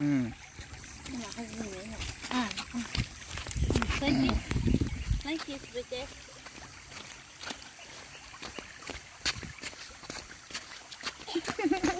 嗯，那还是没有。啊，再见，再见，再见。哈哈哈。